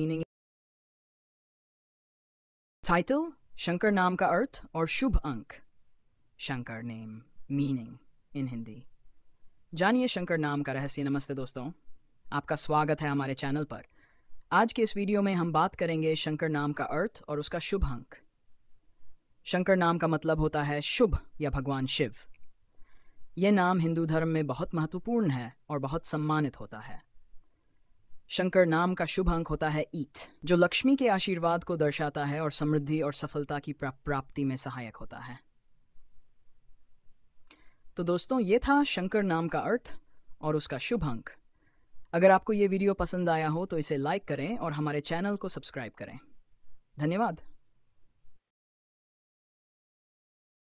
Meaning title Shankar नाम का अर्थ और शुभ अंक Shankar name meaning in Hindi जानिए शंकर नाम का रहस्य। नमस्ते दोस्तों। आपका स्वागत है हमारे चैनल पर। आज के इस वीडियो में हम बात करेंगे शंकर नाम का अर्थ और उसका शुभ अंक। शंकर नाम का मतलब होता है शुभ या भगवान शिव। यह नाम हिंदू धर्म में बहुत महत्वपूर्ण है और बहुत सम्मानित होता है। शंकर नाम का शुभ अंक होता है ईट, जो लक्ष्मी के आशीर्वाद को दर्शाता है और समृद्धि और सफलता की प्राप्ति में सहायक होता है। तो दोस्तों, ये था शंकर नाम का अर्थ और उसका शुभ अंक। अगर आपको ये वीडियो पसंद आया हो तो इसे लाइक करें और हमारे चैनल को सब्सक्राइब करें। धन्यवाद।